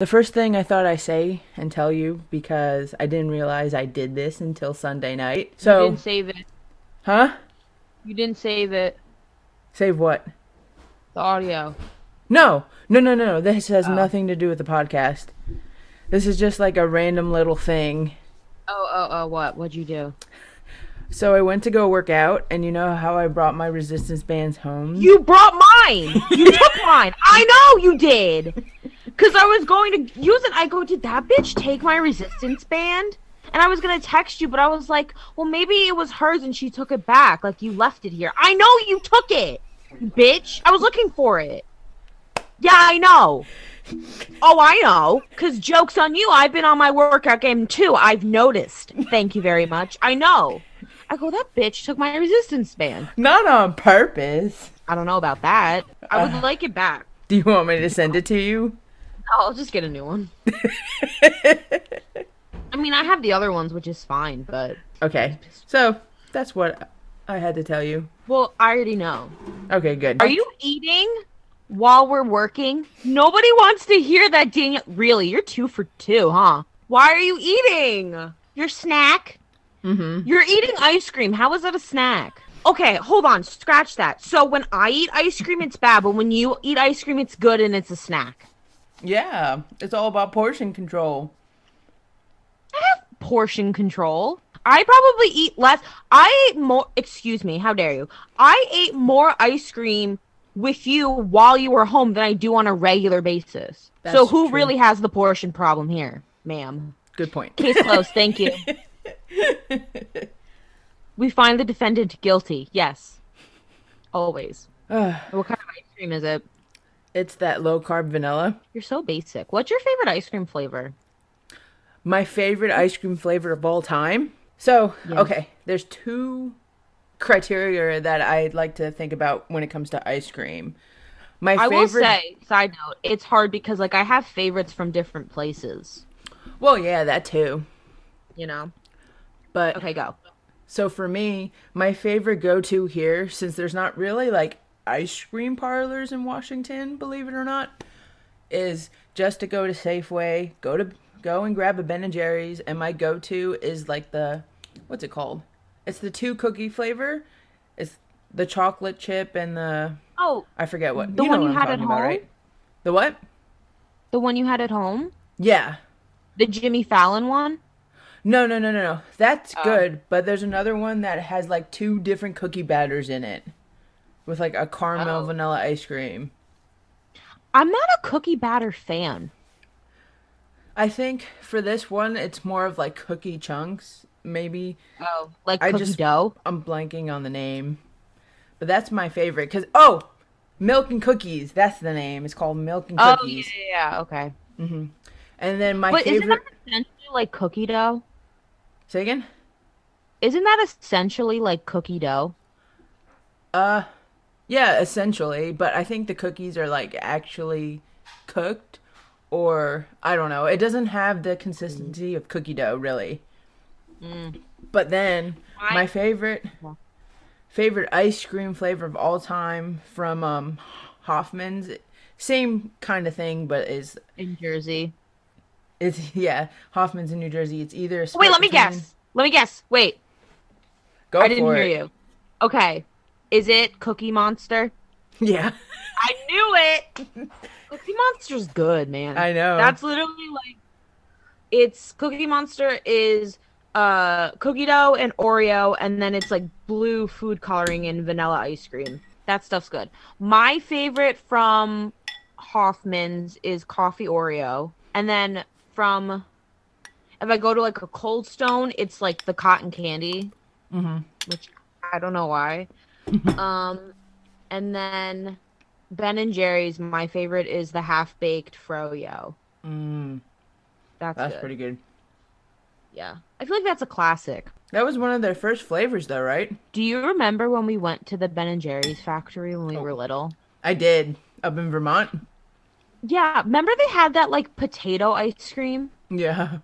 The first thing I thought I say and tell you because I didn't realize I did this until Sunday night. So you didn't save it. huh? You didn't save it. Save what? The audio. No, no, no, no. This has Oh. nothing to do with the podcast. This is just like a random little thing. Oh, oh, oh, what? What'd you do? So I went to go work out, and you know how I brought my resistance bands home? You brought mine. You took mine. I know you did. Cause I was going to use it. I go, did that bitch take my resistance band? And I was gonna text you, but I was like, well, maybe it was hers and she took it back. Like you left it here. I know you took it, bitch. I was looking for it. Yeah, I know. Oh, I know. Cause jokes on you. I've been on my workout game too. I've noticed. Thank you very much. I know. I go, that bitch took my resistance band. Not on purpose. I don't know about that. I would Uh. like it back. Do you want me to send it to you? I'll just get a new one. I mean, I have the other ones, which is fine, but okay, so that's what I had to tell you. well, I already know. Okay, good. Are you eating while we're working? Nobody wants to hear that, Daniel. Really, you're two for two, huh? Why are you eating your snack? Mm-hmm. You're eating ice cream. How is that a snack? Okay, hold on. Scratch that. So when I eat ice cream, it's bad, but when you eat ice cream, it's good and it's a snack. Yeah, it's all about portion control. I have portion control. I probably eat less. I ate more. Excuse me. How dare you? I ate more ice cream with you while you were home than I do on a regular basis. so who true. really has the portion problem here, ma'am? Good point. Case closed. Thank you. We find the defendant guilty. Yes. Always. What kind of ice cream is it? It's that low carb vanilla. You're so basic. What's your favorite ice cream flavor? My favorite ice cream flavor of all time. So, Yeah. okay, there's two criteria that I'd like to think about when it comes to ice cream. My I favorite will say, side note, it's hard because like I have favorites from different places. Well, yeah, that too. You know. But Okay, go. So for me, my favorite go-to here, since there's not really like ice cream parlors in Washington, believe it or not, is just to go to Safeway, go to go and grab a Ben and Jerry's, and my go-to is like the what's it called? It's the two cookie flavor. It's the chocolate chip and the Oh, I forget what. The you one you what had at talking about, home? right? The what? the one you had at home? Yeah. The Jimmy Fallon one? No, no, no, no, no. That's Oh. good, but there's another one that has like two different cookie batters in it. With like a caramel Oh. vanilla ice cream. I'm not a cookie batter fan. I think for this one it's more of like cookie chunks, maybe. Oh, like I cookie just- dough? I'm blanking on the name. But that's my favorite cuz oh, Milk and Cookies, that's the name. It's called Milk and cookies. Oh, yeah, yeah, yeah, okay. hmm And then my but isn't that essentially like cookie dough? Say again? Isn't that essentially like cookie dough? Uh yeah, essentially, but I think the cookies are like actually cooked or I don't know. It doesn't have the consistency of cookie dough really. Mm. But then I- my favorite favorite ice cream flavor of all time from um Hoffman's same kind of thing but is In Jersey. It's yeah, Hoffman's in New Jersey. It's either Wait, let me between- guess. Let me guess. Wait, Go I didn't hear it. you. Okay. Is it Cookie Monster? Yeah. I knew it. Cookie Monster's good, man. I know. That's literally like it's Cookie Monster is uh cookie dough and Oreo and then it's like blue food coloring and vanilla ice cream. That stuff's good. My favorite from Hoffman's is coffee Oreo. And then from if I go to like a Cold Stone, it's like the cotton candy, Mhm. which I don't know why. um and then Ben and Jerry's, my favorite is the half baked froyo. Mm, That's, that's good. pretty good. Yeah. I feel like that's a classic. That was one of their first flavors though, right? Do you remember when we went to the Ben and Jerry's factory when we Oh. were little? I did up in Vermont. Yeah, remember they had that like potato ice cream? Yeah.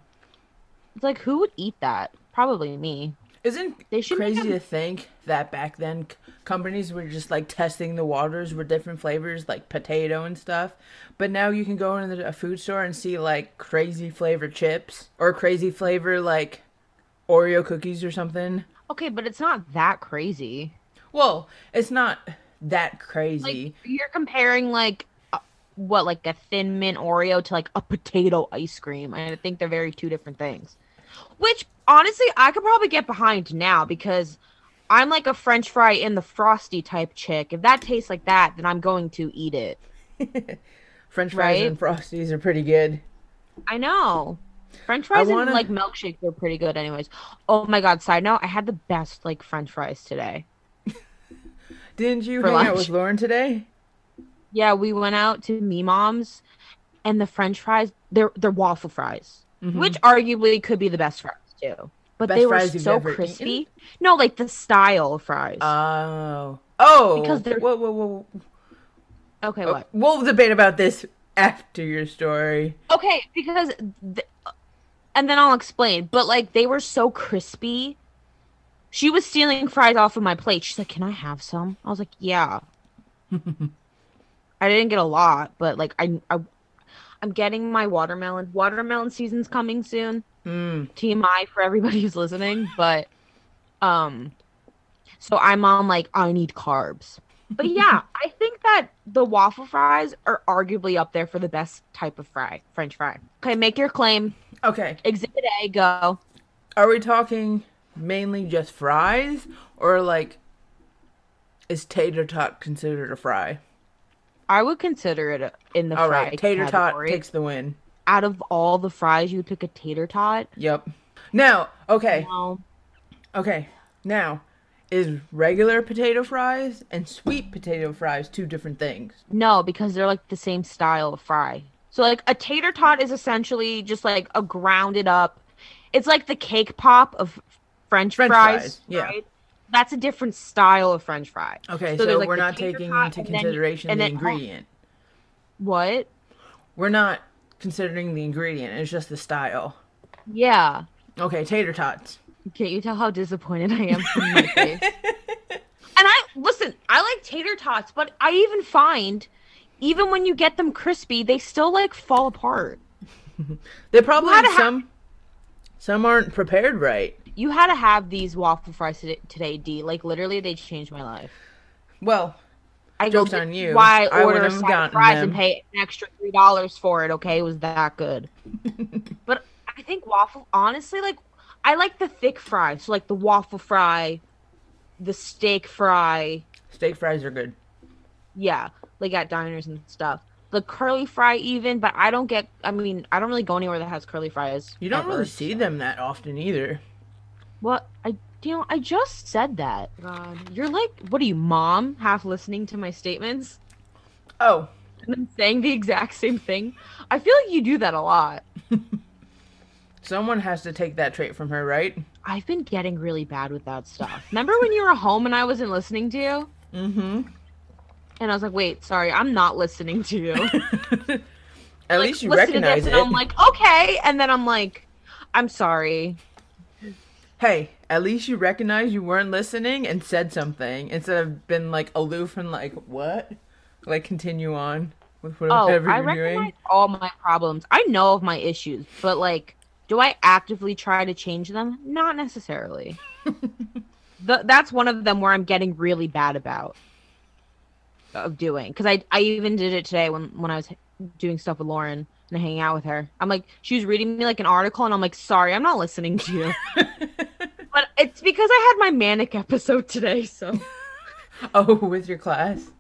It's like who would eat that? Probably me. Isn't They should crazy them- to think that back then c- companies were just like testing the waters with different flavors like potato and stuff. But now you can go into a food store and see like crazy flavor chips or crazy flavor like Oreo cookies or something. Okay, but it's not that crazy. Well, it's not that crazy. Like you're comparing like uh, what like a thin mint Oreo to like a potato ice cream. I think they're very two different things. Which honestly, I could probably get behind now because I'm like a French fry in the frosty type chick. If that tastes like that, then I'm going to eat it. French fries right? and frosties are pretty good. I know. French fries wanna- and like milkshakes are pretty good, anyways. Oh my god! Side note: I had the best like French fries today. Didn't you hang out with Lauren today? Yeah, we went out to Me Mom's, and the French fries they're they're waffle fries, which arguably could be the best fries too. But Mm-hmm. Best they were so crispy. No, like the style of fries. Oh. Oh. Because they're- Whoa, whoa, whoa. okay, Oh, what? We'll debate about this after your story. Okay, because th- and then I'll explain. But like they were so crispy. She was stealing fries off of my plate. She's like, "Can I have some?" I was like, "Yeah." I didn't get a lot, but like I, I I'm getting my watermelon. Watermelon season's coming soon. Mm. TMI for everybody who's listening, but um so I'm on like I need carbs. But yeah, I think that the waffle fries are arguably up there for the best type of fry, french fry. Okay, make your claim. Okay. Exhibit A, go. Are we talking mainly just fries or like is tater tot considered a fry? I would consider it in the All fry right, tater tot takes the win. Out of all the fries, you would pick a tater tot. Yep. Now, okay, No. okay. Now, is regular potato fries and sweet potato fries two different things? No, because they're like the same style of fry. So like a tater tot is essentially just like a grounded up. It's like the cake pop of French, French fries. fries, yeah. Right? That's a different style of French fry. Okay, So so, like, we're not taking into and then consideration and the then- oh, ingredient. What? We're not considering the ingredient. It's just the style. Yeah. Okay, tater tots. Can't you tell how disappointed I am from my face? and I listen, I like tater tots, but I even find even when you get them crispy, they still like fall apart. They probably some some aren't prepared right. You had to have these waffle fries today, D. Like literally, they changed my life. Well, I Joke's on you. Why I order a wouldn't have side fries them. and pay an extra three dollars for it? Okay, it was that good. but I think waffle, honestly, like I like the thick fries, so like the waffle fry, the steak fry. steak fries are good. Yeah, like at diners and stuff. The curly fry, even, but I don't get. I mean, I don't really go anywhere that has curly fries. You don't ever, really see them that often either. What I you know, I just said that. God, you're like, what are you, mom? Half listening to my statements Oh, and then saying the exact same thing. I feel like you do that a lot. someone has to take that trait from her, right? I've been getting really bad with that stuff. Remember when you were home and I wasn't listening to you? Mm-hmm. And I was like, wait, sorry, I'm not listening to you. At Like, least you recognize it. And I'm like, okay. And then I'm like, I'm sorry. Hey, at least you recognize you weren't listening and said something instead of been like aloof and like what? Like continue on with Oh, whatever I you're recognize doing. all my problems. I know of my issues, but like, do I actively try to change them? Not necessarily. the, that's one of them where I'm getting really bad about of doing because I I even did it today when when I was doing stuff with Lauren and hanging out with her. I'm like, she was reading me like an article, and I'm like, sorry, I'm not listening to you. but it's because I had my manic episode today, so. oh, with your class.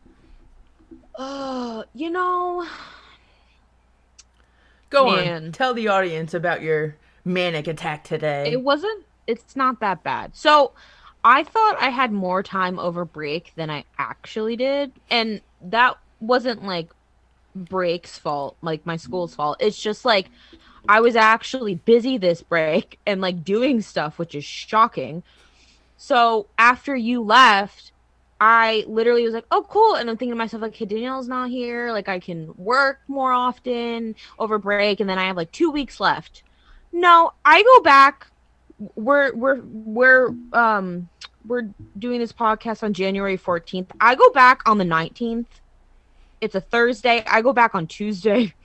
Uh, you know, Go Man. on. Tell the audience about your manic attack today. It wasn't. It's not that bad. So, I thought I had more time over break than I actually did, and that wasn't like break's fault, like my school's fault. It's just like I was actually busy this break and like doing stuff, which is shocking. So after you left, I literally was like, "Oh, cool," and I'm thinking to myself, like, "Hey, Danielle's not here. Like, I can work more often over break, and then I have like two weeks left." No, I go back we're we're we're um we're doing this podcast on January 14th. I go back on the 19th. It's a Thursday. I go back on Tuesday.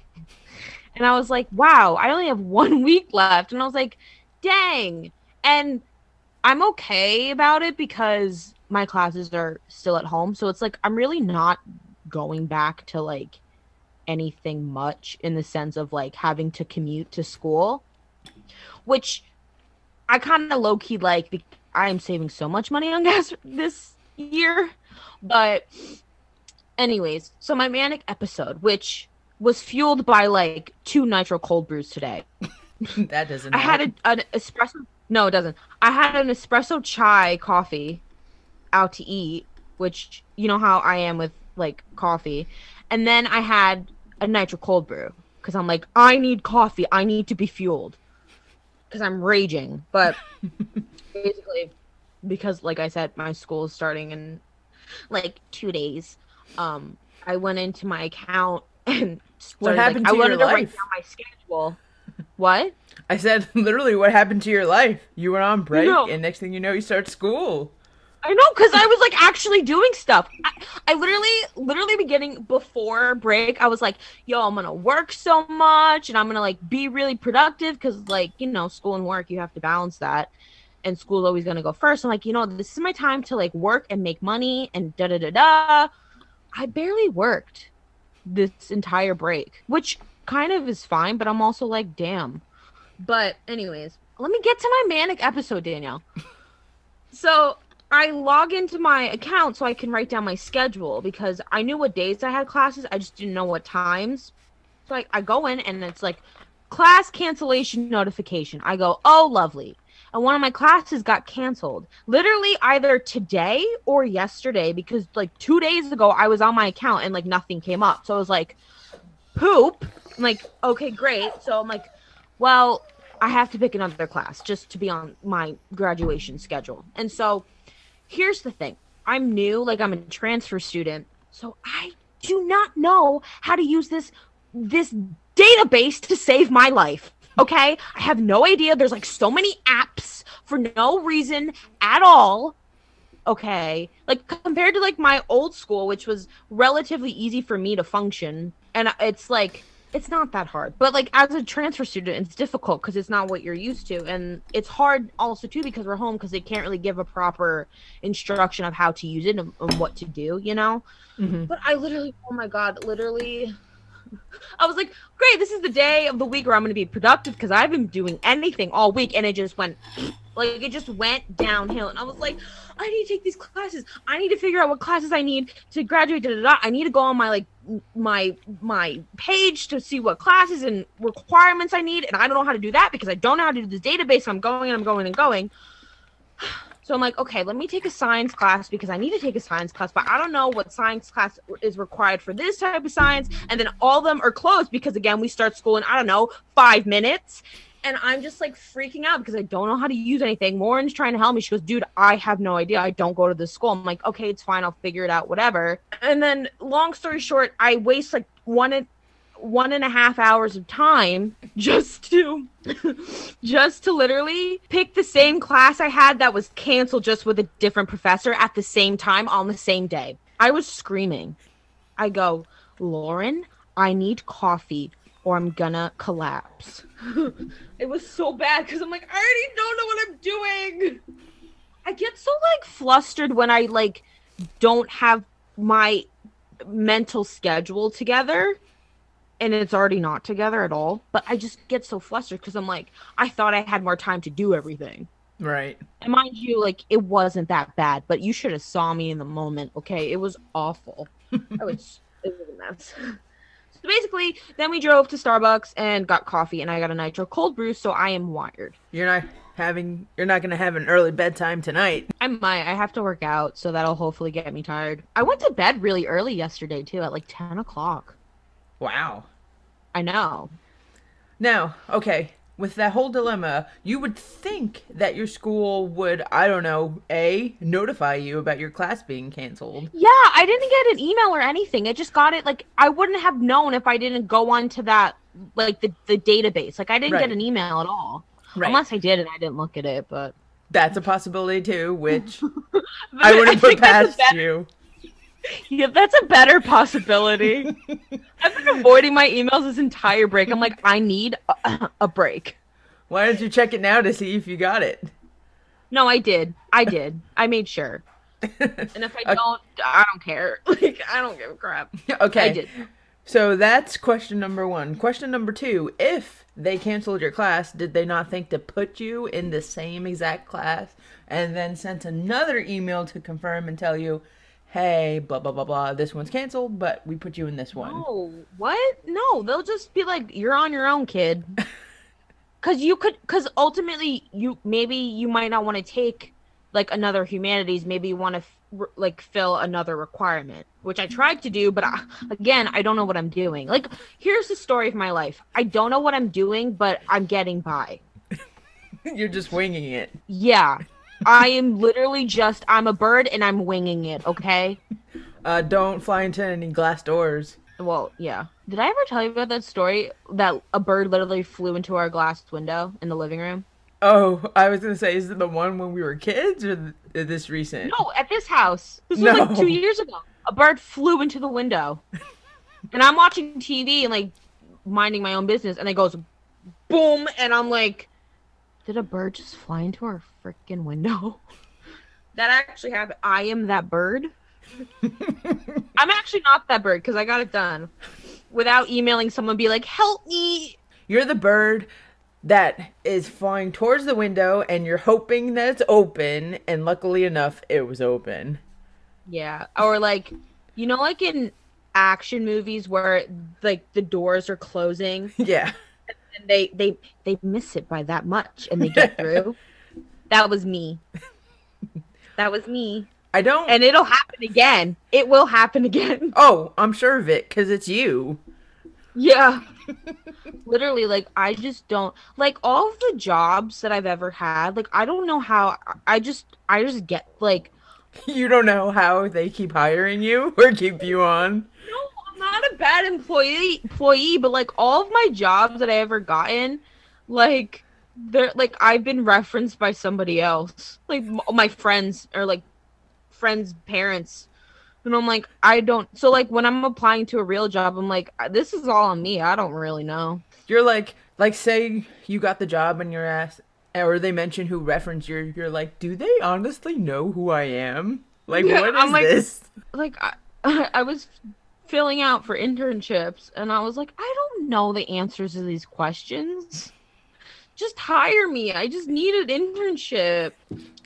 And I was like, wow, I only have one week left. And I was like, dang. And I'm okay about it because my classes are still at home. So it's like, I'm really not going back to like anything much in the sense of like having to commute to school, which I kind of low key like. I am saving so much money on gas this year. But, anyways, so my manic episode, which was fueled by like two nitro cold brews today. that doesn't. I had a, an espresso. No, it doesn't. I had an espresso chai coffee out to eat, which you know how I am with like coffee, and then I had a nitro cold brew because I'm like I need coffee. I need to be fueled because I'm raging. But basically, because like I said, my school is starting in like two days. Um, I went into my account and what happened like, to I wanted to write down my schedule. What? I said literally what happened to your life. You went on break no. and next thing you know you start school. I know because I was like actually doing stuff. I, I literally, literally beginning before break, I was like, "Yo, I'm gonna work so much, and I'm gonna like be really productive because like you know, school and work, you have to balance that, and school's always gonna go first. I'm like, you know, this is my time to like work and make money and da da da da. I barely worked this entire break, which kind of is fine, but I'm also like, damn. But, anyways, let me get to my manic episode, Danielle. so, I log into my account so I can write down my schedule because I knew what days I had classes, I just didn't know what times. So, I, I go in and it's like, class cancellation notification. I go, oh, lovely one of my classes got canceled literally either today or yesterday because like two days ago I was on my account and like nothing came up. So I was like, poop. I'm like, okay, great. So I'm like, well, I have to pick another class just to be on my graduation schedule. And so here's the thing I'm new, like I'm a transfer student. So I do not know how to use this this database to save my life. Okay. I have no idea. There's like so many apps for no reason at all. Okay. Like compared to like my old school, which was relatively easy for me to function. And it's like, it's not that hard. But like as a transfer student, it's difficult because it's not what you're used to. And it's hard also too because we're home because they can't really give a proper instruction of how to use it and, and what to do, you know? Mm-hmm. But I literally, oh my God, literally I was like, great, this is the day of the week where I'm going to be productive because I've been doing anything all week. And it just went, like, it just went downhill. And I was like, I need to take these classes. I need to figure out what classes I need to graduate. Da, da, da. I need to go on my, like, my my page to see what classes and requirements I need. And I don't know how to do that because I don't know how to do this database. I'm going and I'm going and going. So I'm like, okay, let me take a science class because I need to take a science class, but I don't know what science class is required for this type of science. And then all of them are closed because again, we start school in I don't know five minutes. And I'm just like freaking out because I don't know how to use anything. Lauren's trying to help me. She goes, dude, I have no idea. I don't go to this school. I'm like, okay, it's fine. I'll figure it out, whatever. And then, long story short, I waste like one one and a half hours of time just to just to literally pick the same class I had that was canceled just with a different professor at the same time on the same day. I was screaming. I go, Lauren, I need coffee or I'm gonna collapse. it was so bad because I'm like, I already don't know what I'm doing. I get so like flustered when I like don't have my mental schedule together and it's already not together at all. But I just get so flustered because I'm like, I thought I had more time to do everything. Right. And mind you, like it wasn't that bad, but you should have saw me in the moment. Okay, it was awful. I was it was a mess. So basically, then we drove to Starbucks and got coffee, and I got a nitro cold brew, so I am wired. You're not having. You're not gonna have an early bedtime tonight. I might. I have to work out, so that'll hopefully get me tired. I went to bed really early yesterday too, at like ten o'clock. Wow. I know. Now, okay, with that whole dilemma, you would think that your school would, I don't know, A, notify you about your class being canceled. Yeah, I didn't get an email or anything. I just got it like I wouldn't have known if I didn't go onto that like the, the database. Like I didn't right. get an email at all. Right. Unless I did and I didn't look at it, but That's a possibility too, which I wouldn't put think that's a past you. Yeah, that's a better possibility. I've been avoiding my emails this entire break. I'm like, I need a, a break. Why don't you check it now to see if you got it? No, I did. I did. I made sure. And if I don't, I don't care. Like, I don't give a crap. okay. I did. So that's question number one. Question number two: If they canceled your class, did they not think to put you in the same exact class and then sent another email to confirm and tell you, "Hey, blah blah blah blah, this one's canceled, but we put you in this one." No, what? No, they'll just be like, "You're on your own, kid." Because you could, because ultimately, you maybe you might not want to take like another humanities. Maybe you want to f- like fill another requirement, which I tried to do, but I, again, I don't know what I'm doing. Like, here's the story of my life. I don't know what I'm doing, but I'm getting by. You're just winging it. Yeah, I am literally just I'm a bird and I'm winging it. Okay. Uh, don't fly into any glass doors. Well, yeah. Did I ever tell you about that story that a bird literally flew into our glass window in the living room? Oh, I was gonna say, is it the one when we were kids or th- this recent? No, at this house. This was like two years ago. A bird flew into the window. and I'm watching TV and like minding my own business and it goes boom and I'm like, did a bird just fly into our freaking window? that actually happened. I am that bird. I'm actually not that bird because I got it done without emailing someone be like, help me. You're the bird that is flying towards the window and you're hoping that it's open, and luckily enough, it was open. Yeah. Or like, you know, like in action movies where like the doors are closing Yeah. and they they they miss it by that much and they get through. That was me. That was me. I don't. And it'll happen again. It will happen again. oh, I'm sure of it because it's you. Yeah. Literally, like I just don't like all of the jobs that I've ever had. Like I don't know how. I just I just get like You don't know how they keep hiring you or keep you on. No, I'm not a bad employee employee, but like all of my jobs that I ever gotten, like they're like I've been referenced by somebody else. Like m- my friends or like friends' parents. And I'm like, I don't so like when I'm applying to a real job, I'm like, uh, this is all on me. I don't really know. You're like, like, say you got the job and you're asked, or they mention who referenced you. You're like, do they honestly know who I am? Like, Yeah, what is I'm like- this? Like I I was filling out for internships and I was like, I don't know the answers to these questions. Just hire me. I just need an internship.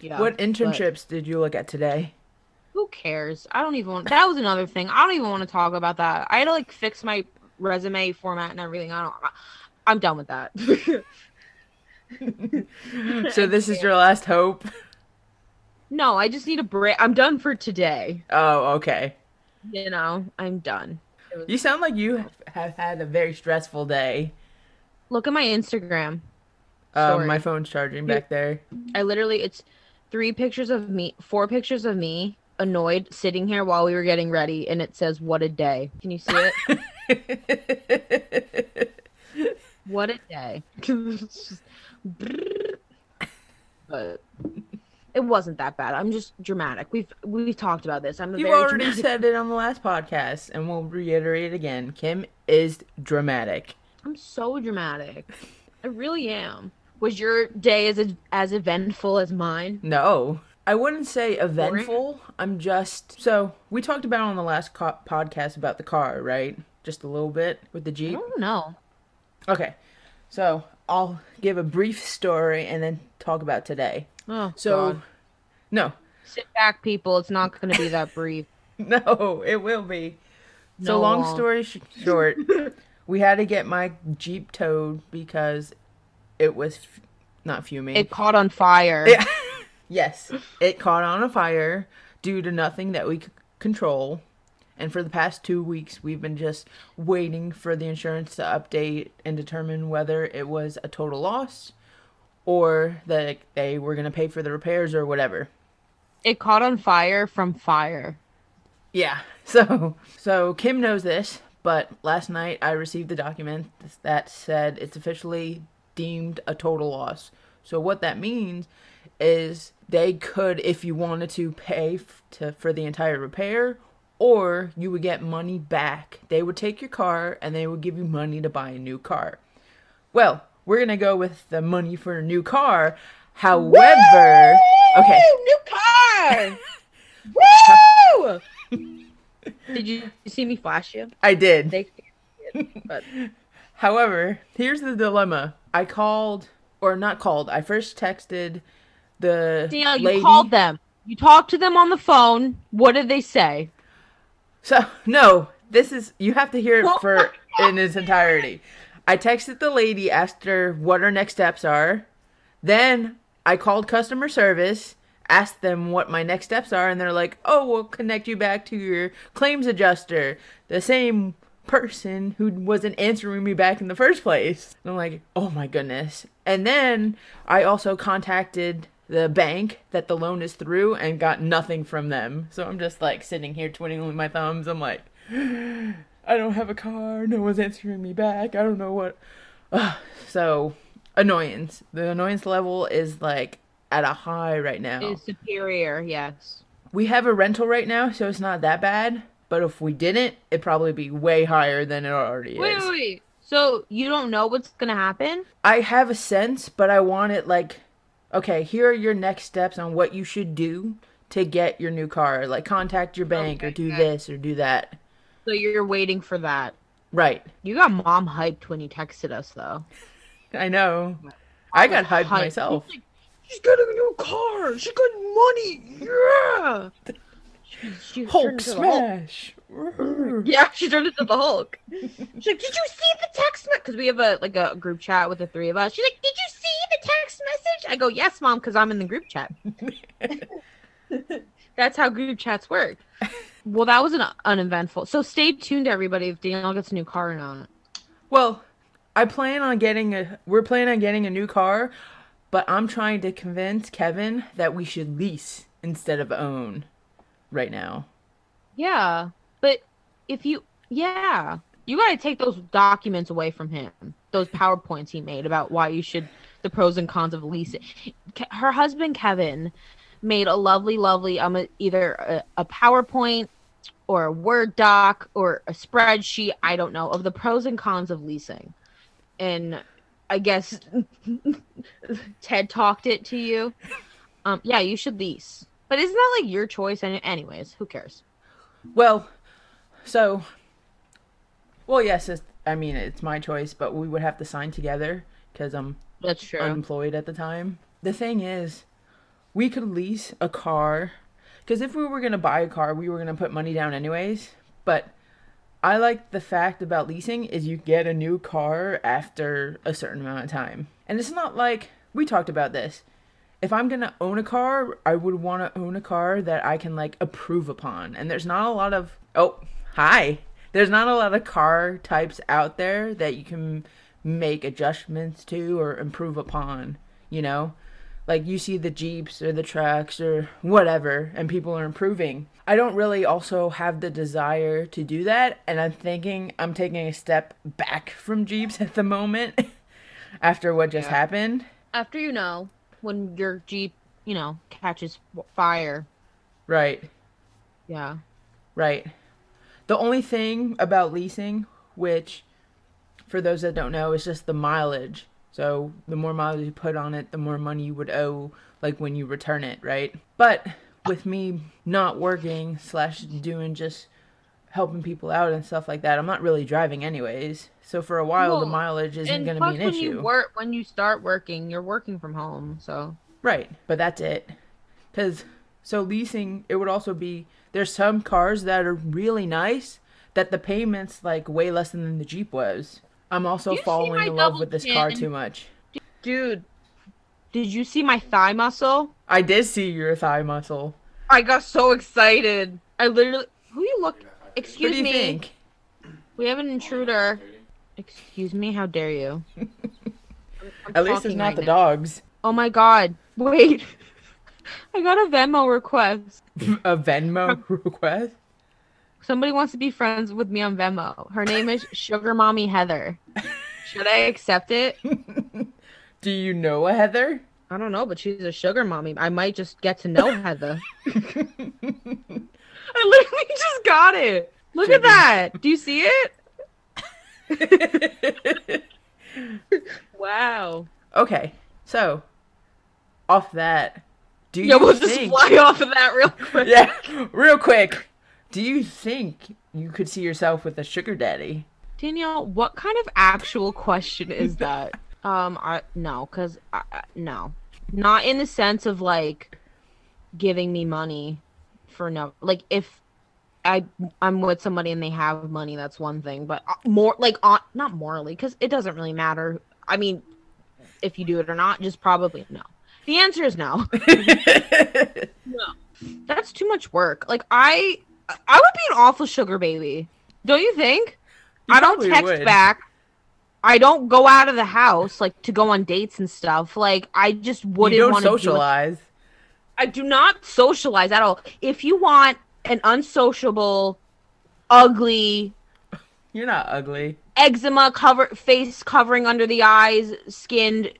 Yeah. what but internships did you look at today? Who cares? I don't even want that was another thing. I don't even want to talk about that. I had to like fix my resume format and everything. I don't I'm done with that. So this is your last hope. no, I just need a break. I'm done for today. Oh, okay. You know, I'm done. You sound like you have had a very stressful day. Look at my Instagram. Um, my phone's charging back there. I literally it's three pictures of me, four pictures of me annoyed sitting here while we were getting ready and it says what a day. Can you see it? what a day. Just- but it wasn't that bad. I'm just dramatic. We've we've talked about this. I'm you very already dramatic. said it on the last podcast, and we'll reiterate it again. Kim is dramatic. I'm so dramatic. I really am. Was your day as as eventful as mine? No, I wouldn't say eventful. I'm just so we talked about on the last co- podcast about the car, right? Just a little bit with the Jeep. don't. Okay, so I'll give a brief story and then talk about today. Oh, So, God. no, sit back, people. It's not going to be that brief. no, it will be. So No, long story sh- short, we had to get my Jeep towed because it was f- not fuming. It caught on fire. Yeah. yes, it caught on a fire due to nothing that we could control. And for the past two weeks, we've been just waiting for the insurance to update and determine whether it was a total loss or that they were going to pay for the repairs or whatever. It caught on fire from fire. Yeah. So, so Kim knows this, but last night I received the document that said it's officially deemed a total loss. So what that means is they could, if you wanted to, pay f- to for the entire repair, or you would get money back. They would take your car and they would give you money to buy a new car. Well, we're gonna go with the money for a new car. However, okay, new car. Woo! Did you see me flash you? I did. They, but However, here's the dilemma. I called, or not called. I first texted the Danielle, you lady. called them. You talked to them on the phone. What did they say? So no, this is you have to hear it for in its entirety. I texted the lady, asked her what her next steps are. Then I called customer service, asked them what my next steps are, and they're like, "Oh, we'll connect you back to your claims adjuster." The same person who wasn't answering me back in the first place. And I'm like, "Oh my goodness!" And then I also contacted the bank that the loan is through and got nothing from them. So I'm just like sitting here twiddling my thumbs. I'm like, I don't have a car. No one's answering me back. I don't know what. Ugh. So annoyance. The annoyance level is like at a high right now. Is superior, yes. We have a rental right now, so it's not that bad. But if we didn't, it'd probably be way higher than it already Wait, is. wait, wait. So you don't know what's gonna happen? I have a sense, but I want it like, okay, here are your next steps on what you should do to get your new car. Like contact your bank or do okay. this or do that. So you're waiting for that. Right. You got mom hyped when you texted us, though. I know. I got hyped Hyped. myself. She's like, She's getting a new car. She got money. Yeah. She, she Hulk the Hulk. smash. Yeah, she turned into the Hulk. She's like, "Did you see the text message?" Because we have a like a group chat with the three of us. She's like, "Did you see the text message?" I go, "Yes, mom," because I'm in the group chat. That's how group chats work. Well, that was an uneventful. So stay tuned, everybody, if Danielle gets a new car or not. Well, I plan on getting a. We're planning on getting a new car, but I'm trying to convince Kevin that we should lease instead of own, right now. Yeah, but if you, yeah, you got to take those documents away from him. Those powerpoints he made about why you should, the pros and cons of leasing. Her husband Kevin made a lovely, lovely um either a, a PowerPoint or a Word doc or a spreadsheet. I don't know of the pros and cons of leasing, and I guess Ted talked it to you. Um, yeah, you should lease. But isn't that like your choice? Any- anyways, who cares? Well, so. Well, yes. It's, I mean, it's my choice, but we would have to sign together because I'm That's true. unemployed at the time. The thing is, we could lease a car because if we were going to buy a car, we were going to put money down anyways. But I like the fact about leasing is you get a new car after a certain amount of time. And it's not like we talked about this. If I'm going to own a car, I would want to own a car that I can like approve upon. And there's not a lot of Oh, hi. There's not a lot of car types out there that you can make adjustments to or improve upon, you know? Like you see the Jeeps or the trucks or whatever, and people are improving. I don't really also have the desire to do that, and I'm thinking I'm taking a step back from Jeeps at the moment after what just Yeah. happened. After you know, when your Jeep, you know, catches fire. Right. Yeah. Right. The only thing about leasing, which for those that don't know, is just the mileage. So the more mileage you put on it, the more money you would owe, like when you return it, right? But with me not working slash doing just helping people out and stuff like that, I'm not really driving anyways. So for a while, the mileage isn't going to be an when issue. you work, when you start working, you're working from home. So Right, but that's it. Cuz so leasing it would also be there's some cars that are really nice that the payments like way less than the Jeep was. I'm also You falling in love with this car too much. dude, did you see my thigh muscle? I did see your thigh muscle. I got so excited. I literally. Who you look? Excuse what do you me. think? We have an intruder. Excuse me. How dare you? I'm At least it's not right the now. dogs. Oh my god. Wait. I got a Venmo request. A Venmo request? Somebody wants to be friends with me on Venmo. Her name is Sugar Mommy Heather. Should I accept it? Do you know a Heather? I don't know, but she's a sugar mommy. I might just get to know Heather. I literally just got it. Look at that. Do you see it? wow. Okay, so off that, do you Yeah, we'll just fly off of that real quick. yeah, real quick. Do you think you could see yourself with a sugar daddy? Danielle, what kind of actual question is that? um, I no, cause I- no, not in the sense of like giving me money for no, like if I I'm with somebody and they have money, that's one thing, but uh, more like on not morally, cause it doesn't really matter. I mean, if you do it or not, just probably no. The answer is no. No, that's too much work. Like I, I would be an awful sugar baby. Don't you think? You I don't text would. back. I don't go out of the house like to go on dates and stuff. Like I just wouldn't want to socialize. I do not socialize at all. If you want an unsociable, ugly, You're not ugly. eczema cover face covering under the eyes, skinned,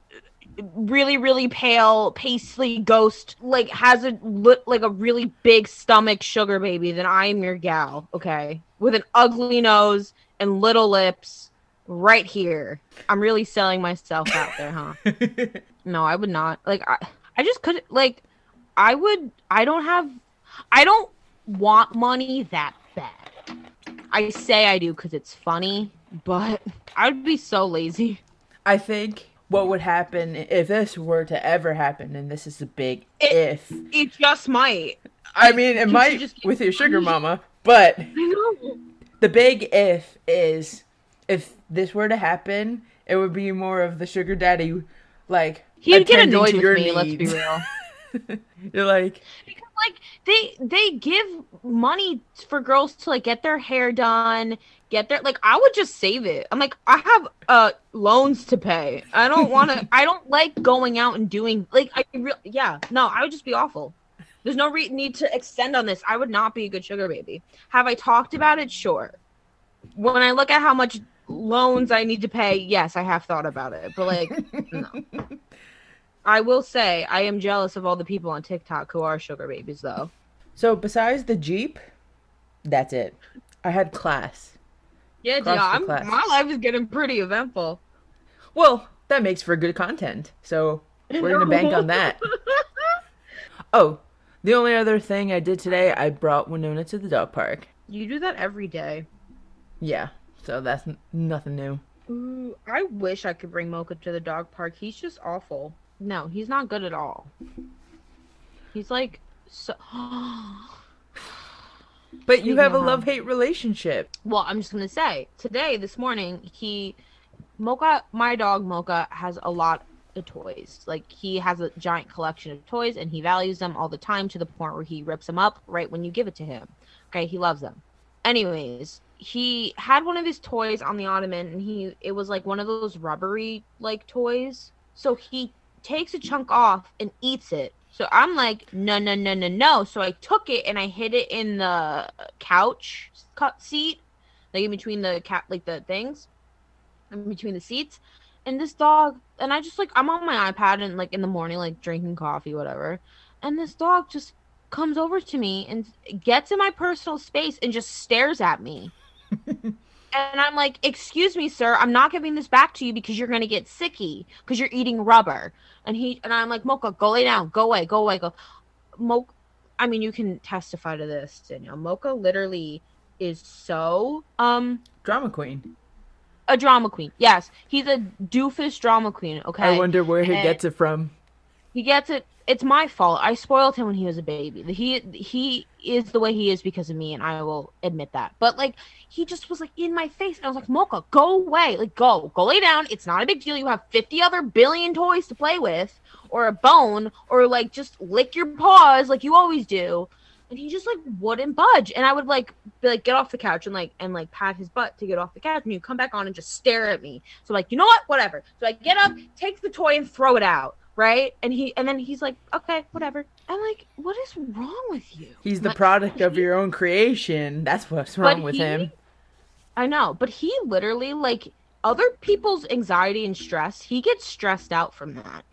really really pale, paisley ghost, like has a look like a really big stomach sugar baby, then I am your gal, okay? With an ugly nose and little lips right here. I'm really selling myself out there, huh? No, I would not. Like I I just couldn't like I would I don't have I don't want money that bad. I say I do cuz it's funny, but I would be so lazy. I think what would happen if this were to ever happen, and this is a big It- if. It just might. I mean, it might just- with your sugar mama, but I know. the big if is if this were to happen, it would be more of the sugar daddy, like He'd get annoyed with me, let's be real. You're like, because like they they give money for girls to like get their hair done get their like i would just save it. I'm like i have uh loans to pay. I don't want to i don't like going out and doing like i re- yeah no i would just be awful. There's no re- need to extend on this. I would not be a good sugar baby. Have i talked about it? Sure. When i look at how much loans i need to pay yes i have thought about it but like no I will say I am jealous of all the people on TikTok who are sugar babies though. so besides the Jeep, that's it. I had class. Yeah, yeah, I'm, class. my life is getting pretty eventful. Well, that makes for good content. So we're gonna bank on that. Oh, the only other thing I did today, I brought Winona to the dog park. You do that every day. Yeah, so that's n- nothing new. Ooh, I wish I could bring Mocha to the dog park. He's just awful. No, he's not good at all. He's like so. But you have a love hate relationship. well, I'm just gonna say today, this morning, he Mocha, my dog Mocha, has a lot of toys. Like he has a giant collection of toys, and he values them all the time to the point where he rips them up right when you give it to him. Okay, he loves them. Anyways, he had one of his toys on the ottoman, and he it was like one of those rubbery like toys. So he takes a chunk off and eats it. So I'm like, no, no, no, no, no. So I took it and I hid it in the couch seat, like in between the cat, like the things, in between the seats. And this dog, and I just like, I'm on my iPad and like in the morning, like drinking coffee, whatever. And this dog just comes over to me and gets in my personal space and just stares at me. And I'm like, excuse me, sir, I'm not giving this back to you because you're gonna get sicky because you're eating rubber. And he and I'm like, Mocha, go lay down, go away, go away, go. Mocha, I mean, you can testify to this, Danielle. Mocha literally is so um Drama queen. a drama queen. Yes, he's a doofus drama queen. Okay, I wonder where he gets it from. he gets it. It's my fault. I spoiled him when he was a baby. He he is the way he is because of me, and I will admit that. But like, he just was like in my face, and I was like, Mocha, go away. Like, go, go lay down. It's not a big deal. You have fifty other billion toys to play with, or a bone, or like just lick your paws like you always do. And he just like wouldn't budge, and I would like be like, get off the couch and like and like pat his butt to get off the couch, and you come back on and just stare at me. So like, you know what? Whatever. So I get up, take the toy, and throw it out right? And he and then he's like, okay, whatever. I'm like, what is wrong with you? He's the product of he- your own creation. That's what's wrong with he- him. I know, but he literally like other people's anxiety and stress, he gets stressed out from that.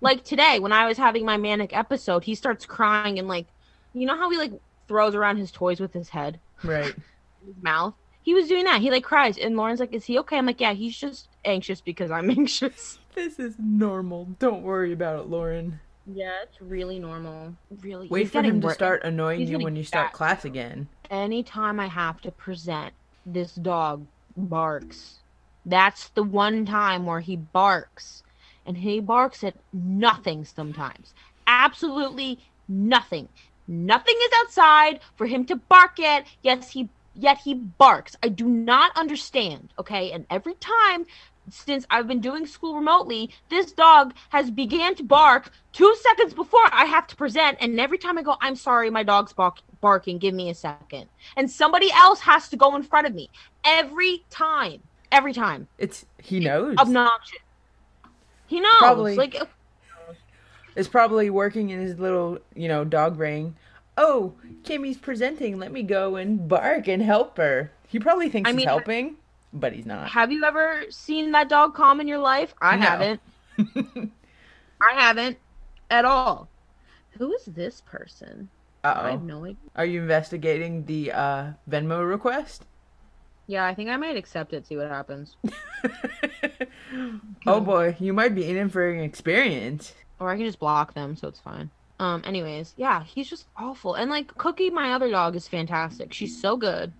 Like today, when I was having my manic episode, he starts crying and like, you know how he like throws around his toys with his head, Right. his mouth. He was doing that. He like cries, and Lauren's like, "Is he okay?" I'm like, "Yeah, he's just anxious because I'm anxious." This is normal. Don't worry about it, Lauren. Yeah, it's really normal. Really. Wait for him to wor- start annoying he's you when you start class again. anytime I have to present, this dog barks. That's the one time where he barks. And he barks at nothing sometimes. Absolutely nothing. Nothing is outside for him to bark at. Yes, he yet he barks. I do not understand, okay? And every time since I've been doing school remotely, this dog has began to bark two seconds before I have to present, and every time I go, I'm sorry, my dog's bark- barking. Give me a second, and somebody else has to go in front of me every time. Every time, It's he knows. obnoxious. He knows, Probably. like uh, It's probably working in his little, you know, dog brain. Oh, Kimmy's presenting. Let me go and bark and help her. He probably thinks I he's mean- helping, but he's not. Have you ever seen that dog calm in your life? I No. haven't. I haven't at all. Who is this person? I have Uh oh. no idea. Are you investigating the uh, Venmo request? Yeah, I think I might accept it. See what happens. oh boy, you might be in for an experience. Or I can just block them, so it's fine. Um. Anyways, yeah, he's just awful. And like Cookie, my other dog, is fantastic. She's so good.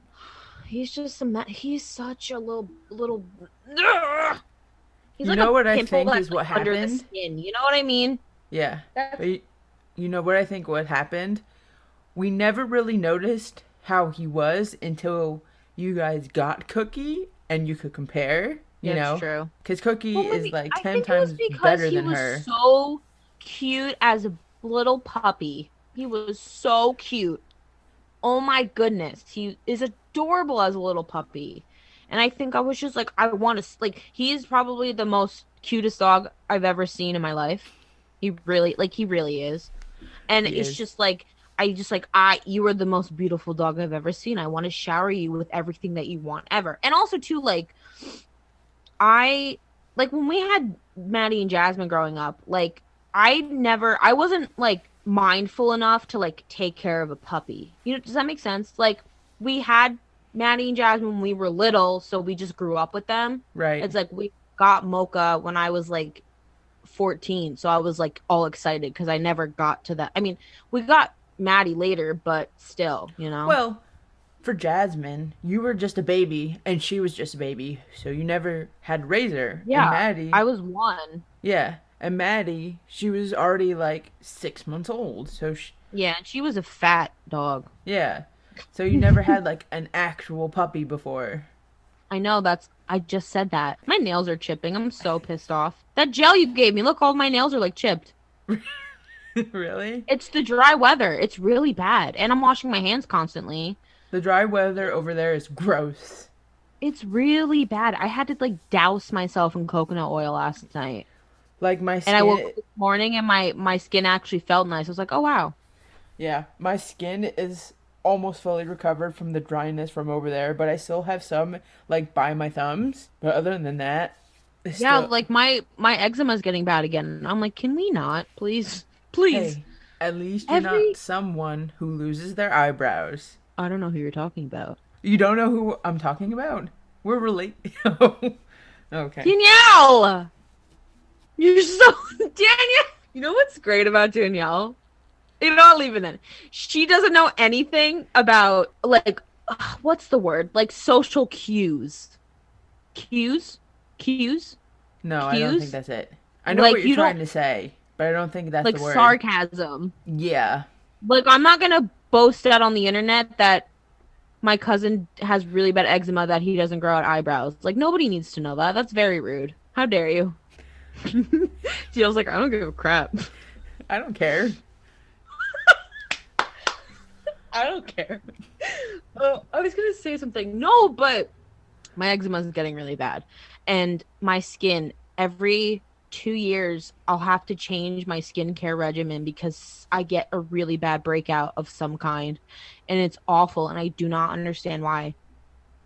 He's just a me- he's such a little little. He's You like know a what I think that's, is what like, under the happened? skin. You know what I mean? Yeah. But you, you know what I think what happened? We never really noticed how he was until you guys got Cookie and you could compare, you That's know? true. Because Cookie Well, is like I 10 think it was times because better he than was her. So cute as a little puppy. He was so cute. Oh my goodness, he is adorable as a little puppy. And I think I was just like, I want to like. He is probably the most cutest dog I've ever seen in my life. He really, like, he really is. And He it's is. just like, I just like, I, you are the most beautiful dog I've ever seen. I want to shower you with everything that you want ever. And also, too, like, I like when we had Maddie and Jasmine growing up, like I never I wasn't like mindful enough to like take care of a puppy. You know, does that make sense? Like we had Maddie and Jasmine when we were little, so we just grew up with them. right. It's like we got Mocha when I was like 14, so I was like all excited because I never got to that. I mean, we got Maddie later, but still, you know. Well, for Jasmine, you were just a baby and she was just a baby, so you never had Razor. Yeah, And Maddie, I was one. yeah, and Maddie, she was already like six months old, so she, Yeah, she was a fat dog. yeah, so you never had like an actual puppy before. I know that's I just said that. My nails are chipping. I'm so pissed off. That gel you gave me, look, all my nails are like chipped. really? It's the dry weather. It's really bad. And I'm washing my hands constantly. The dry weather over there is gross. It's really bad. I had to like douse myself in coconut oil last night. Like my skin, And I woke up this morning and my my skin actually felt nice. I was like, "Oh wow." yeah, my skin is almost fully recovered from the dryness from over there, but I still have some like by my thumbs. But other than that, Yeah, still- like my my eczema's getting bad again. I'm like, "Can we not? Please. Please." Hey, at least you're Every- not someone who loses their eyebrows. I don't know who you're talking about. You don't know who I'm talking about? We're relate. okay. Danielle! You're so Danielle. You know what's great about Danielle? You know, I'll leave it in. She doesn't know anything about like what's the word? Like social cues. Cues? Cues? No, I don't think that's it. I know Like, what you you're trying don't- to say, but I don't think that's like the word. sarcasm. Yeah. Like I'm not gonna boast out on the internet that my cousin has really bad eczema that he doesn't grow out eyebrows. Like nobody needs to know that. That's very rude. How dare you? Jill's like, I don't give a crap. I don't care. I don't care. Oh, I was gonna say something. No, but my eczema is getting really bad, and my skin every two years I'll have to change my skincare regimen because I get a really bad breakout of some kind, and it's awful, and I do not understand why.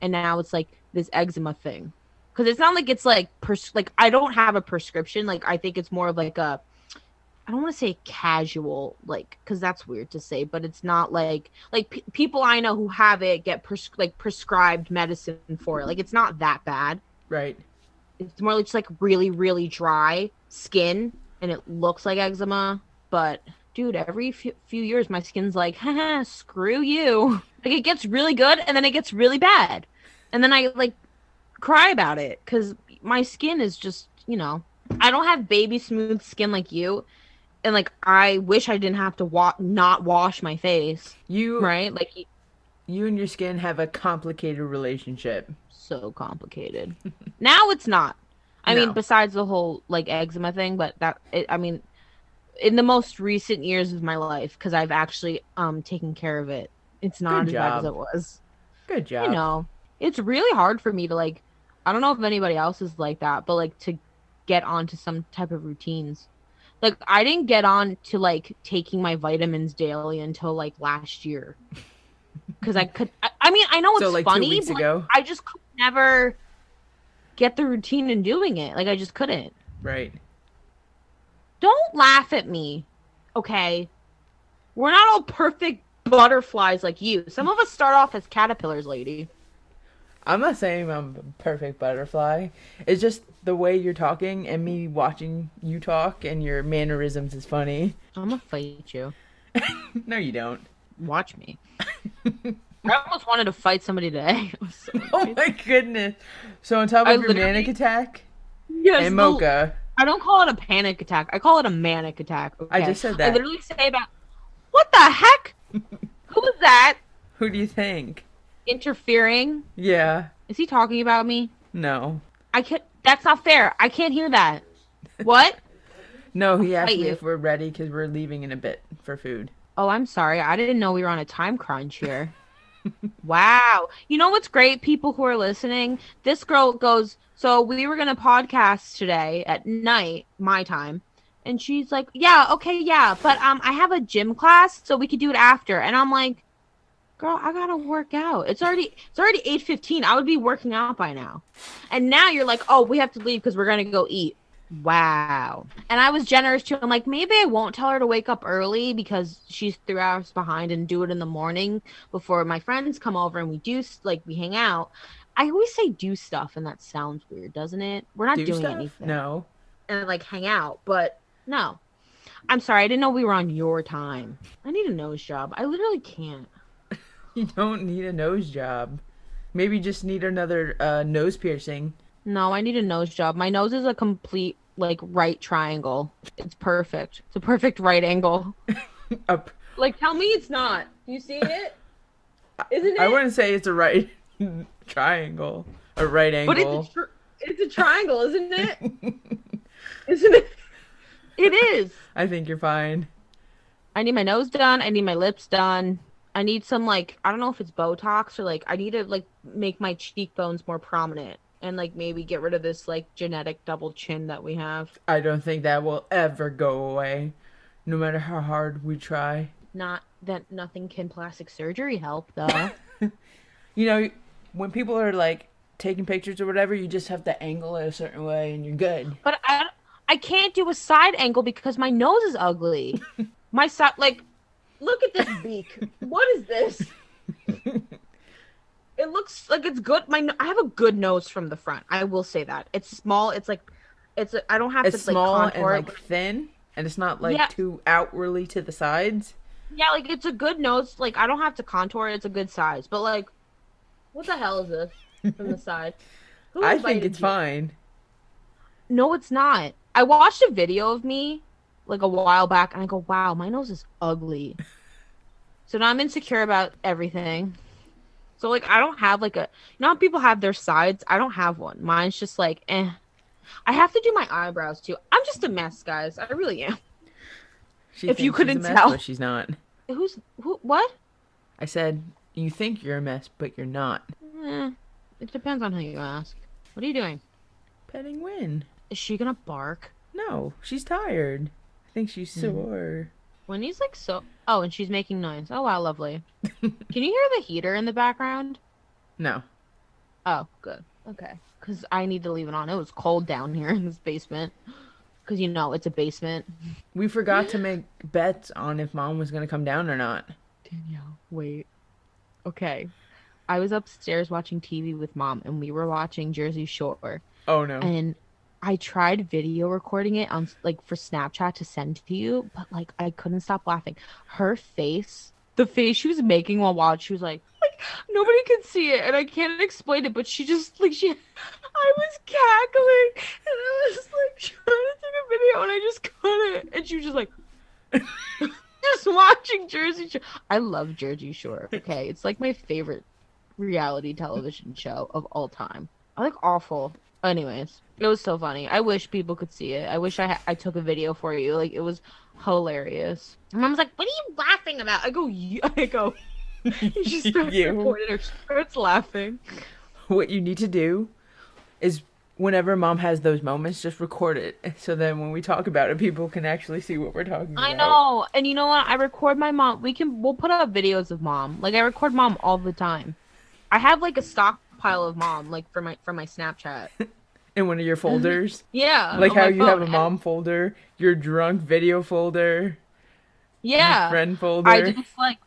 And now it's like this eczema thing. Because it's not like it's like pers- like I don't have a prescription. Like I think it's more of like a I don't want to say casual, like, because that's weird to say, but it's not like like p- people I know who have it get pres- like prescribed medicine for it. Like, it's not that bad. Right. It's more like just like really, really dry skin, and it looks like eczema. But dude, every few, few years, my skin's like, haha, screw you. Like, it gets really good, and then it gets really bad, and then I like cry about it because my skin is just, you know, I don't have baby smooth skin like you and like I wish I didn't have to wa- not wash my face, You right? Like you and your skin have a complicated relationship. so complicated. now it's not. I No. mean, besides the whole like eczema thing, but that it, I mean, in the most recent years of my life, because I've actually um taken care of it. It's not Good as bad as it was. Good job. You know, it's really hard for me to like. I don't know if anybody else is like that, but like to get onto some type of routines. Like I didn't get on to like taking my vitamins daily until like last year, because I could. I, I mean, I know it's so like funny, two weeks but ago. I just could never get the routine in doing it. Like I just couldn't. Right. Don't laugh at me, okay? We're not all perfect butterflies like you. Some of us start off as caterpillars, lady. I'm not saying I'm a perfect butterfly. It's just the way you're talking and me watching you talk and your mannerisms is funny. I'm gonna fight you. no, you don't. Watch me. I almost wanted to fight somebody today. So Oh my goodness. So on top I of your literally- manic attack Yes, and the- mocha, I don't call it a panic attack. I call it a manic attack. I just said that. I literally say about what the heck? Who was that Who do you think? Interfering? Yeah. Is he talking about me? No. I can't. That's not fair. I can't hear that. What? No, he asked me you. if we're ready because we're leaving in a bit for food. Oh, I'm sorry. I didn't know we were on a time crunch here. wow. You know what's great, people who are listening? This girl goes, So we were going to podcast today at night, my time. And she's like, Yeah, okay, yeah. But um, I have a gym class, so we could do it after. And I'm like, Girl, I gotta work out. It's already it's already eight fifteen. I would be working out by now. And now you're like, oh, we have to leave because we're gonna go eat. Wow. And I was generous too. I'm like, maybe I won't tell her to wake up early because she's three hours behind and do it in the morning before my friends come over and we do like we hang out. I always say do stuff and that sounds weird, doesn't it? We're not Do doing stuff? anything. No. And like hang out, but no. I'm sorry, I didn't know we were on your time. I need a nose job. I literally can't. You don't need a nose job. Maybe just need another uh, nose piercing. No, I need a nose job. My nose is a complete like right triangle. It's perfect. It's a perfect right angle. Up. Like tell me it's not. You see it? Isn't it? I wouldn't say it's a right triangle. A right but angle. it's a tr- it's a triangle, isn't it? isn't it? It is. I think you're fine. I need my nose done. I need my lips done. I need some like I don't know if it's Botox or like I need to like make my cheekbones more prominent and like maybe get rid of this like genetic double chin that we have. I don't think that will ever go away, no matter how hard we try. Not that nothing can plastic surgery help though. You know, when people are like taking pictures or whatever, you just have to angle it a certain way and you're good. but I I can't do a side angle because my nose is ugly. my side like look at this beak. what is this? It looks like it's good. My I have a good nose from the front. I will say that. It's small. It's like it's I don't have It's to small like and contour like thin, and it's not like Yeah. too outwardly to the sides. Yeah, like it's a good nose. Like I don't have to contour. It's a good size. But like, what the hell is this from the side? Who I think it's you? fine. No, it's not. I watched a video of me like a while back, and I go, "Wow, my nose is ugly." so now I'm insecure about everything. So like, I don't have like a. You know how people have their sides? I don't have one. Mine's just like, eh. I have to do my eyebrows too. I'm just a mess, guys. I really am. She If you thinks she's a couldn't mess, tell. she's not. Who's who? What? I said you think you're a mess, but you're not. Eh, it depends on who you ask. What are you doing? Petting Win. Is she gonna bark? No, she's tired. I think she's Hmm. sore. Winnie's like so. Oh, and she's making noise. Oh wow, lovely. Can you hear the heater in the background? No. Oh, good. Okay. because I need to leave it on. It was cold down here in this basement. Because you know it's a basement. We forgot to make bets on if mom was gonna come down or not. Danielle, wait. Okay. I was upstairs watching TV with mom and we were watching Jersey Shore. Oh no. And I tried video recording it on like for Snapchat to send to you, but like I couldn't stop laughing. Her face, the face she was making while watching, she was like, like nobody can see it and I can't explain it, but she just like she I was cackling and I was like trying to take a video and I just couldn't. And she was just like just watching Jersey Shore. I love Jersey Shore. Okay, it's like my favorite reality television show of all time. I like awful. Anyways, it was so funny. I wish people could see it. I wish I ha- I took a video for you. Like it was hilarious. My mom's like, "What are you laughing about?" I go, "You." I go. she starts You. recording her. She starts laughing. what you need to do is whenever mom has those moments, just record it. So then when we talk about it, people can actually see what we're talking about. I know, and you know what? I record my mom. We can. We'll put up videos of mom. Like I record mom all the time. I have like a stockpile of mom, like for my for my Snapchat. In one of your folders. Yeah, like oh how my you have a phone. mom folder, your drunk video folder, Yeah, friend folder. I just like.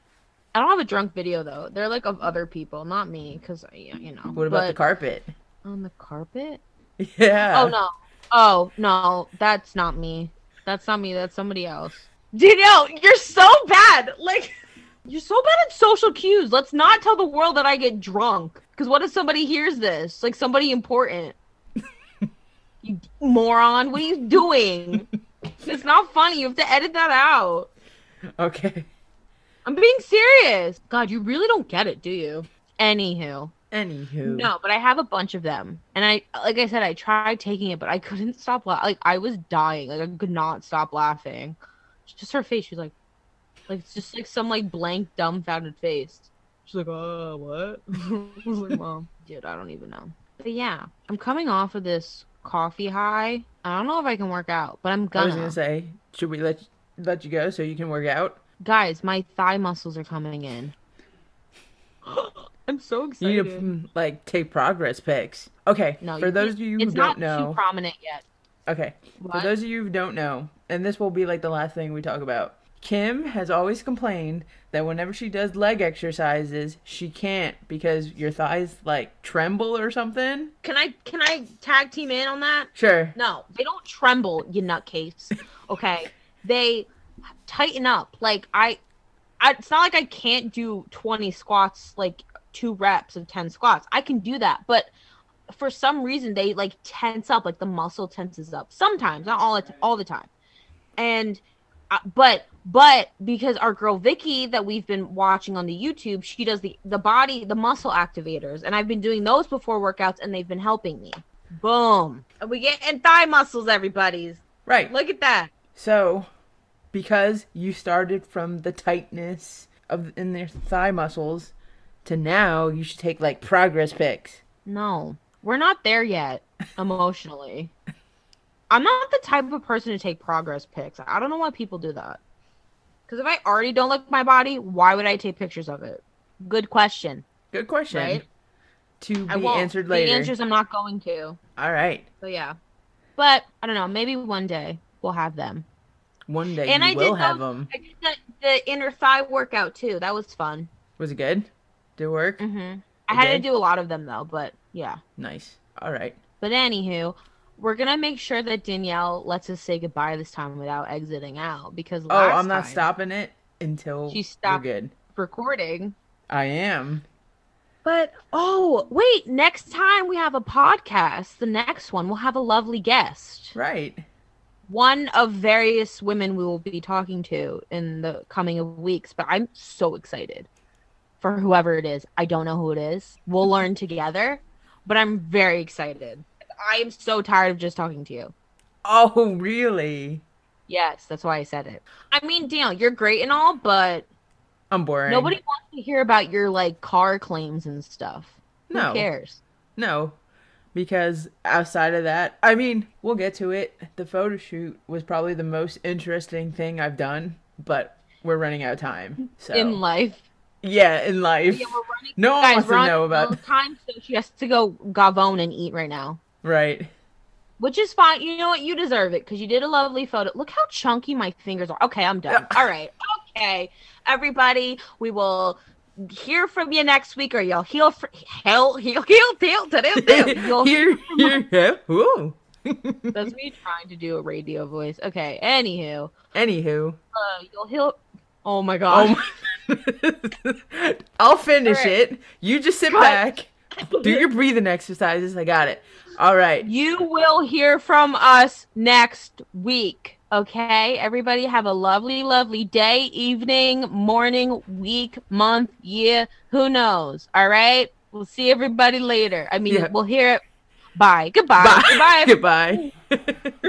I don't have a drunk video though. They're like of other people, not me, because uh, you know. what about the carpet? on the carpet? Yeah. Oh no. Oh no, that's not me. That's not me. That's somebody else. Danielle, you're so bad. Like, you're so bad at social cues. Let's not tell the world that I get drunk. Because what if somebody hears this? Like somebody important. Moron. What are you doing? it's not funny. You have to edit that out. Okay. I'm being serious. God, you really don't get it, do you? Anywho. Anywho. No, but I have a bunch of them, and I, like I said, I tried taking it, but I couldn't stop. La- like I was dying. Like I could not stop laughing. Just her face. She's like, like it's just like some like blank, dumbfounded face. She's like, oh, what? I was like, mom, dude, I don't even know. But yeah, I'm coming off of this coffee high. I don't know if I can work out, but I'm gonna. I was gonna say, should we let let you go so you can work out? Guys, my thigh muscles are coming in. I'm so You excited. need to mm, like take progress pics. Okay. no, for those of you who it's don't not know. too prominent yet. Okay. What? For those of you who don't know, and this will be like the last thing we talk about, Kim has always complained that whenever she does leg exercises, she can't because your thighs like tremble or something. Can I can I tag team in on that? Sure. No, they don't tremble, you nutcase. Okay, they tighten up. Like I, I, it's not like I can't do twenty squats, like two reps of ten squats. I can do that, but for some reason they like tense up, like the muscle tenses up. Sometimes, not all the all the time. And, uh, but but because our girl Vicky that we've been watching on the YouTube, she does the the body the muscle activators, and I've been doing those before workouts, and they've been helping me. Boom. And we get and thigh muscles, everybody's. Right. Look at that. So, because you started from the tightness of in their thigh muscles to now, you should take like progress pics. No, we're not there yet emotionally. I'm not the type of person to take progress pics. I don't know why people do that. Because if I already don't like my body, why would I take pictures of it? Good question. Good question. Right? To I be won't. answered The later. answers I'm not going to. All right. So yeah. But I don't know. Maybe one day we'll have them. One day And I will did have those- them. I did the, the inner thigh workout too. That was fun. Was it good? Did it work? Mm-hmm. I had to do a lot of them though, but yeah. Nice. All right. But anywho, we're gonna make sure that Danielle lets us say goodbye this time without exiting out because Oh, I'm not stopping it until She stopped. good. recording. I am. But oh wait, next time we have a podcast, the next one we'll have a lovely guest, Right. one of various women we will be talking to in the coming of weeks. But I'm so excited for whoever it is. I don't know who it is. We'll learn together, but I'm very excited. I am so tired of just talking to you. Oh, really? Yes, that's why I said it. I mean, Daniel, you're great and all, but I'm boring. nobody wants to hear about your like car claims and stuff. No. Who cares? No. Because outside of that, I mean, we'll get to it. The photo shoot was probably the most interesting thing I've done, but we're running out of time. So In life. Yeah, in life. Yeah, we're running. No one Guys, wants to know about. time, so she has to go gavone and eat right now. Right. Which is fine. You know what? You deserve it because you did a lovely photo. Look how chunky my fingers are. Okay, I'm done. All right. Okay, everybody, we will hear from you next week, or you'll heal, for, heal, heal, heal, heal, heal, heal. You'll here, here, yeah. Ooh. That's me trying to do a radio voice. Okay. Anywho, Anywho, uh, you'll heal. Oh my god. oh my- I'll finish right. it. You just sit Cut. back, do your breathing exercises. I got it. All right. You will hear from us next week. Okay, everybody have a lovely, lovely day, evening, morning, week, month, year. Who knows? All right. We'll see everybody later. I mean, Yeah. we'll hear it. Bye. Goodbye. Bye. Goodbye. Goodbye.